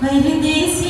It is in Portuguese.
Na evidência